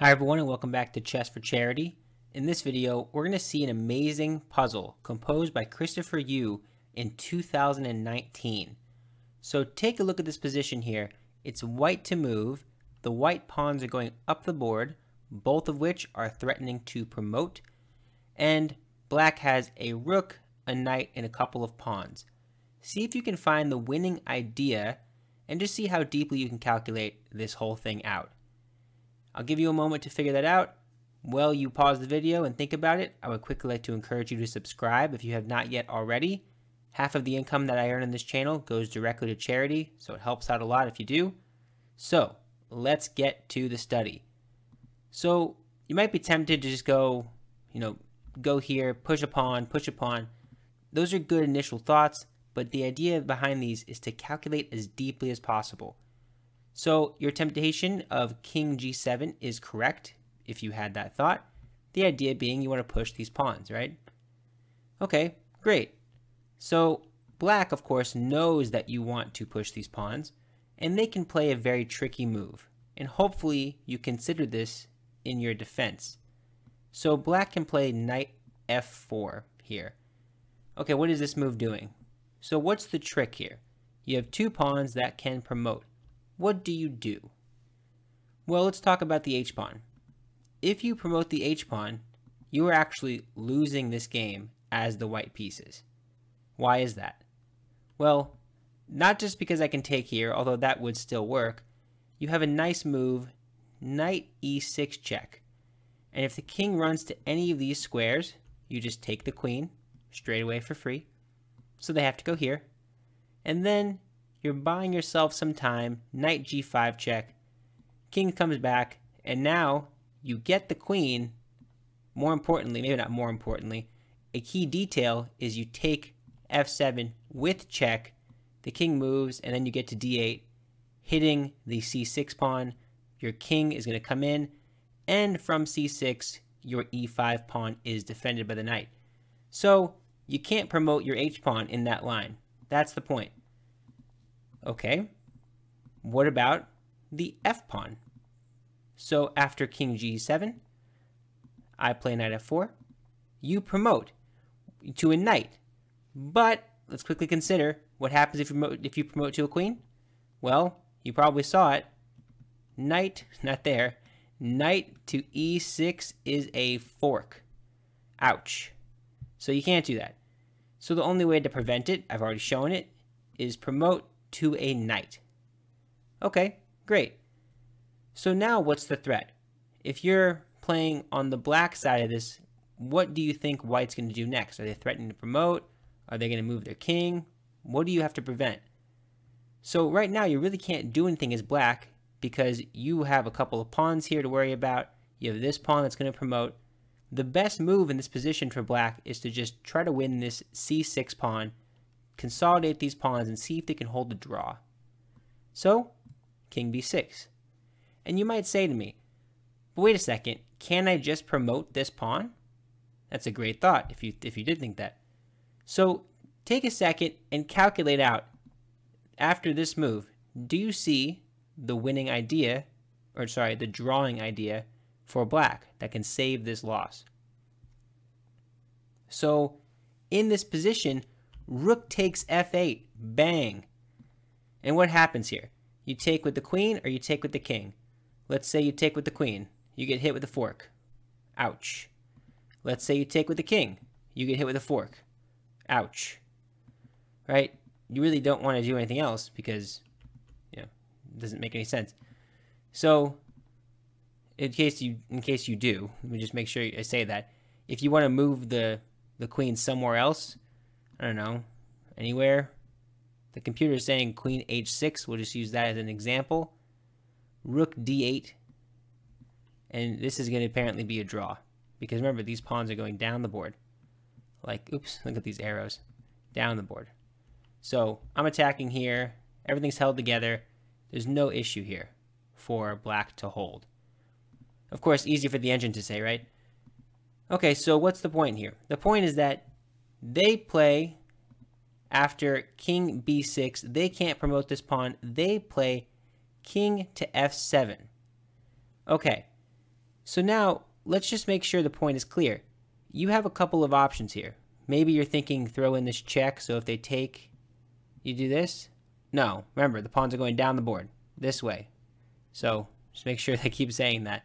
Hi everyone and welcome back to Chess for Charity. In this video, we're going to see an amazing puzzle composed by Christopher Yoo in 2019. So take a look at this position here. It's white to move. The white pawns are going up the board, both of which are threatening to promote. And black has a rook, a knight, and a couple of pawns. See if you can find the winning idea and just see how deeply you can calculate this whole thing out. I'll give you a moment to figure that out. While you pause the video and think about it, I would quickly like to encourage you to subscribe if you have not yet already. Half of the income that I earn on this channel goes directly to charity, so it helps out a lot if you do. So, let's get to the study. So, you might be tempted to just go, you know, go here, push upon, push upon. Those are good initial thoughts, but the idea behind these is to calculate as deeply as possible. So your temptation of king g7 is correct if you had that thought. The idea being you want to push these pawns, right? Okay, great. So black, of course, knows that you want to push these pawns, and they can play a very tricky move. And hopefully you consider this in your defense. So black can play knight f4 here. Okay, what is this move doing? So what's the trick here? You have two pawns that can promote what do you do? Well, let's talk about the h-pawn. If you promote the h-pawn, you are actually losing this game as the white pieces. Why is that? Well, not just because I can take here, although that would still work. You have a nice move, knight e6 check. And if the king runs to any of these squares, you just take the queen straight away for free. So they have to go here. And then you're buying yourself some time, knight g5 check, king comes back, and now you get the queen. More importantly, maybe not more importantly, a key detail is you take f7 with check, the king moves, and then you get to d8, hitting the c6 pawn. Your king is going to come in, and from c6, your e5 pawn is defended by the knight. So you can't promote your h pawn in that line. That's the point. Okay, what about the f-pawn? So after king g7, I play knight f4. You promote to a knight. But let's quickly consider what happens if you promote, if you promote to a queen. Well, you probably saw it. Knight, not there. Knight to e6 is a fork. Ouch. So you can't do that. So the only way to prevent it, I've already shown it, is promote to a knight. Okay, great. So now what's the threat? If you're playing on the black side of this, what do you think white's going to do next? Are they threatening to promote? Are they going to move their king? What do you have to prevent? So right now you really can't do anything as black because you have a couple of pawns here to worry about. You have this pawn that's going to promote. The best move in this position for black is to just try to win this c6 pawn consolidate these pawns and see if they can hold the draw. So, king b6. And you might say to me, but wait a second, can I just promote this pawn? That's a great thought if you, if you did think that. So take a second and calculate out, after this move, do you see the winning idea, or sorry, the drawing idea for black that can save this loss? So in this position, Rook takes f8. Bang. And what happens here? You take with the queen or you take with the king? Let's say you take with the queen. You get hit with a fork. Ouch. Let's say you take with the king. You get hit with a fork. Ouch. Right? You really don't want to do anything else because, you know, it doesn't make any sense. So, in case you in case you do, let me just make sure I say that. If you want to move the the queen somewhere else, I don't know, anywhere. The computer is saying queen h6. We'll just use that as an example. Rook d8. And this is going to apparently be a draw. Because remember, these pawns are going down the board. Like, oops, look at these arrows. Down the board. So I'm attacking here. Everything's held together. There's no issue here for black to hold. Of course, easy for the engine to say, right? Okay, so what's the point here? The point is that they play after king b6. They can't promote this pawn. They play king to f7. Okay. So now, let's just make sure the point is clear. You have a couple of options here. Maybe you're thinking throw in this check, so if they take, you do this. No, remember, the pawns are going down the board, this way. So just make sure they keep saying that.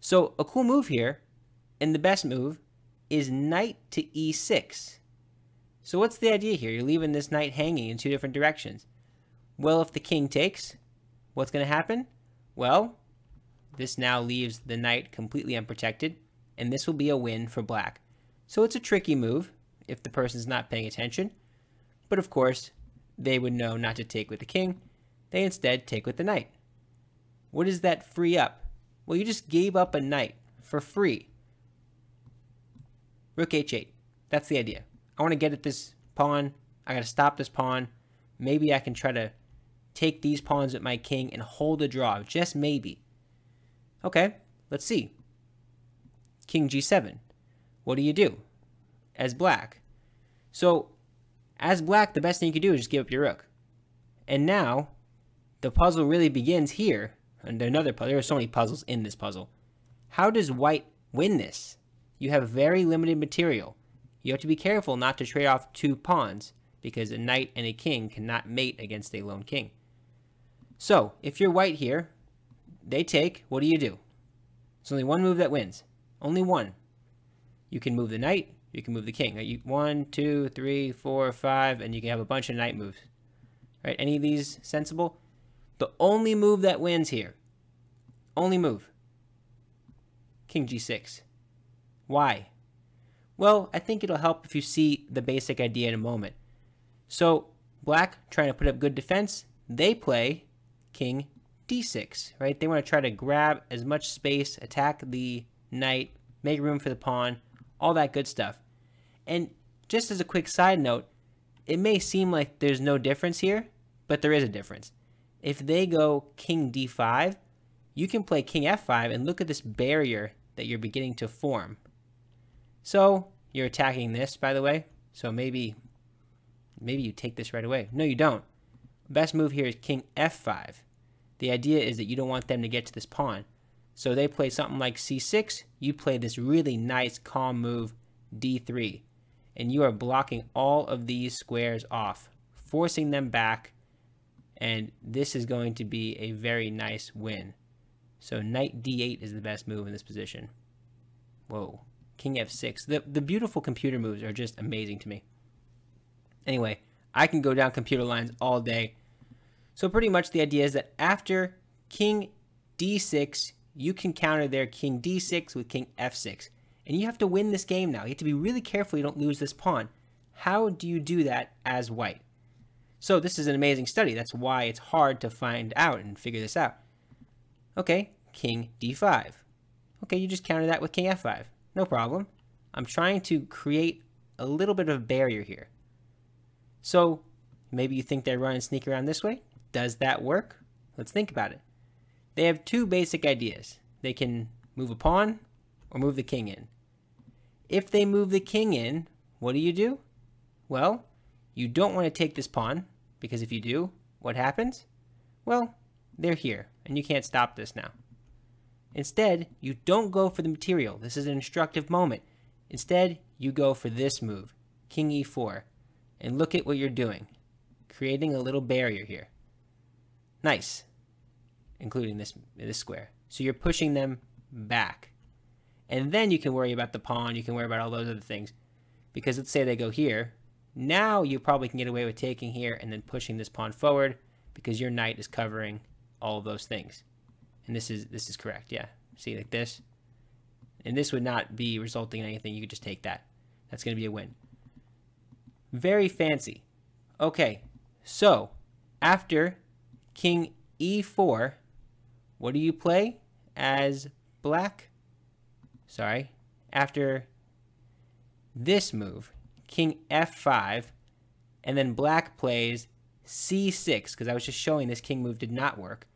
So a cool move here, and the best move, is knight to e6. So what's the idea here? You're leaving this knight hanging in two different directions. Well, if the king takes, what's going to happen? Well, this now leaves the knight completely unprotected, and this will be a win for black. So it's a tricky move if the person's not paying attention, but of course, they would know not to take with the king. They instead take with the knight. What does that free up? Well, you just gave up a knight for free. Rook h8. That's the idea. I want to get at this pawn. I got to stop this pawn. Maybe I can try to take these pawns with my king and hold a draw. Just maybe. Okay, let's see. King g7. What do you do? As black. So, as black, the best thing you can do is just give up your rook. And now, the puzzle really begins here. And another puzzle. There are so many puzzles in this puzzle. How does white win this? You have very limited material. You have to be careful not to trade off two pawns, because a knight and a king cannot mate against a lone king. So, if you're white here, they take, what do you do? There's only one move that wins. Only one. You can move the knight, you can move the king. One, two, three, four, five, and you can have a bunch of knight moves. Right? Any of these sensible? The only move that wins here, only move, king g6. Why? Well, I think it'll help if you see the basic idea in a moment. So, black trying to put up good defense, they play king d6, right? They want to try to grab as much space, attack the knight, make room for the pawn, all that good stuff. And just as a quick side note, it may seem like there's no difference here, but there is a difference. If they go king d5, you can play king f5 and look at this barrier that you're beginning to form. So you're attacking this, by the way. So maybe, maybe you take this right away. No, you don't. Best move here is king f5. The idea is that you don't want them to get to this pawn. So they play something like c6. You play this really nice, calm move, d3. And you are blocking all of these squares off, forcing them back. And this is going to be a very nice win. So knight d8 is the best move in this position. Whoa king f6. The, the beautiful computer moves are just amazing to me. Anyway, I can go down computer lines all day. So pretty much the idea is that after king d6, you can counter their king d6 with king f6. And you have to win this game now. You have to be really careful you don't lose this pawn. How do you do that as white? So this is an amazing study. That's why it's hard to find out and figure this out. Okay, king d5. Okay, you just counter that with king f5. No problem. I'm trying to create a little bit of a barrier here. So maybe you think they run and sneak around this way. Does that work? Let's think about it. They have two basic ideas. They can move a pawn or move the king in. If they move the king in, what do you do? Well, you don't want to take this pawn because if you do, what happens? Well, they're here and you can't stop this now. Instead, you don't go for the material. This is an instructive moment. Instead, you go for this move, king e4. And look at what you're doing, creating a little barrier here. Nice, including this, this square. So you're pushing them back. And then you can worry about the pawn, you can worry about all those other things. Because let's say they go here. Now you probably can get away with taking here and then pushing this pawn forward because your knight is covering all of those things. And this is this is correct, yeah. See, like this. And this would not be resulting in anything. You could just take that. That's going to be a win. Very fancy. Okay, so after king e4, what do you play as black? Sorry. After this move, king f5, and then black plays c6, because I was just showing this king move did not work.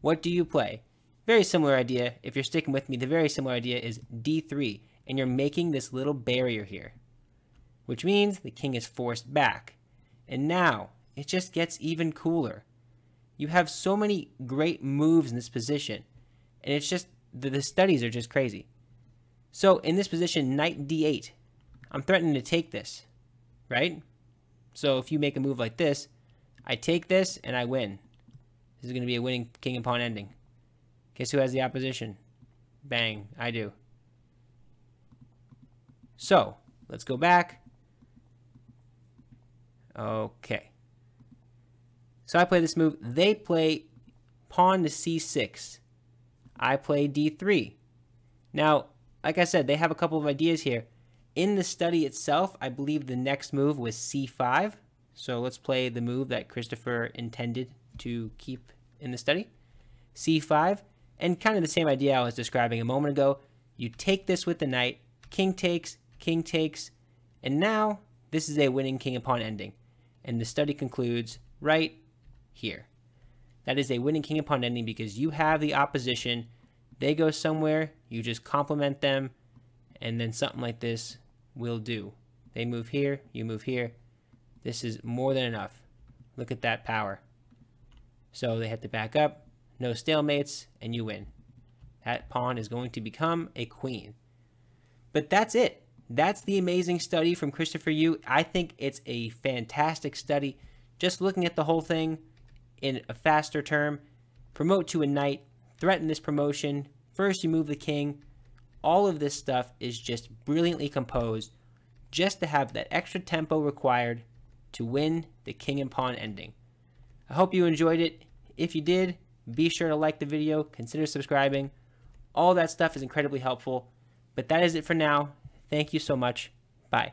What do you play? Very similar idea. If you're sticking with me, the very similar idea is d3, and you're making this little barrier here, which means the king is forced back. And now, it just gets even cooler. You have so many great moves in this position, and it's just the, the studies are just crazy. So in this position, knight d8, I'm threatening to take this, right? So if you make a move like this, I take this and I win. This is going to be a winning king and pawn ending. Guess who has the opposition? Bang, I do. So, let's go back. Okay. So I play this move. They play pawn to c6. I play d3. Now, like I said, they have a couple of ideas here. In the study itself, I believe the next move was c5. So let's play the move that Christopher intended to keep in the study. c5, and kind of the same idea I was describing a moment ago. You take this with the knight, king takes, king takes, and now this is a winning king pawn ending. And the study concludes right here. That is a winning king pawn ending because you have the opposition. They go somewhere, you just complement them, and then something like this will do. They move here, you move here. This is more than enough. Look at that power. So they have to back up, no stalemates, and you win. That pawn is going to become a queen. But that's it. That's the amazing study from Christopher Yoo. I think it's a fantastic study. Just looking at the whole thing in a faster term, promote to a knight, threaten this promotion, first you move the king. All of this stuff is just brilliantly composed just to have that extra tempo required to win the king and pawn ending. I hope you enjoyed it. If you did, be sure to like the video, consider subscribing. All that stuff is incredibly helpful. But that is it for now. Thank you so much. Bye.